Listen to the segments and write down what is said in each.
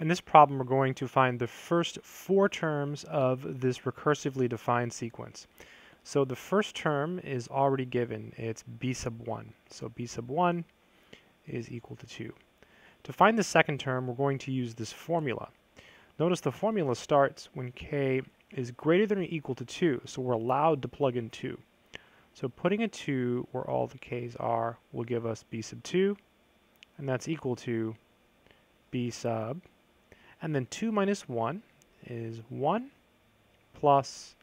In this problem, we're going to find the first four terms of this recursively defined sequence. So the first term is already given. It's b sub 1. So b sub 1 is equal to 2. To find the second term, we're going to use this formula. Notice the formula starts when k is greater than or equal to 2, so we're allowed to plug in 2. So putting a 2 where all the k's are will give us b sub 2, and that's equal to b sub and then 2 minus 1 is 1 plus,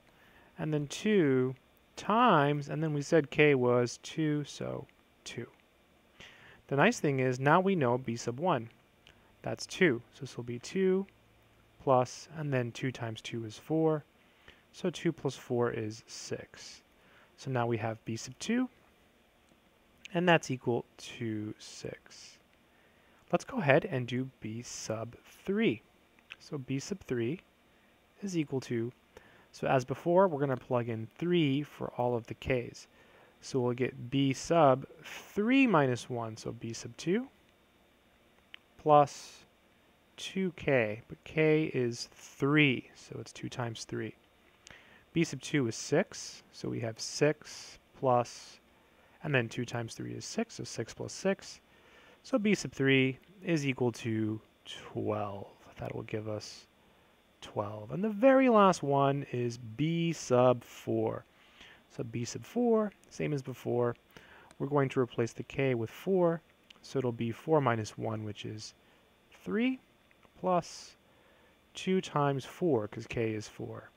and then 2 times, and then we said k was 2, so 2. The nice thing is now we know b sub 1. That's 2. So this will be 2 plus, and then 2 times 2 is 4. So 2 plus 4 is 6. So now we have b sub 2, and that's equal to 6. Let's go ahead and do b sub 3. So b sub 3 is equal to, so as before, we're going to plug in 3 for all of the k's. So we'll get b sub 3 minus 1, so b sub 2, plus 2k, but k is 3, so it's 2 times 3. b sub 2 is 6, so we have 6 plus, and then 2 times 3 is 6, so 6 plus 6. So b sub 3 is equal to 12. That will give us 12. And the very last one is b sub 4. So b sub 4, same as before. We're going to replace the k with 4, so it'll be 4 minus 1, which is 3, plus 2 times 4, because k is 4.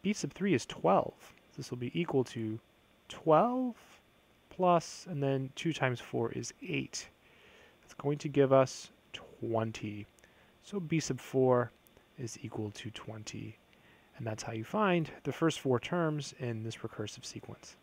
b sub 3 is 12. This will be equal to 12 plus, and then 2 times 4 is 8. It's going to give us 20. So b sub 4 is equal to 20. And that's how you find the first four terms in this recursive sequence.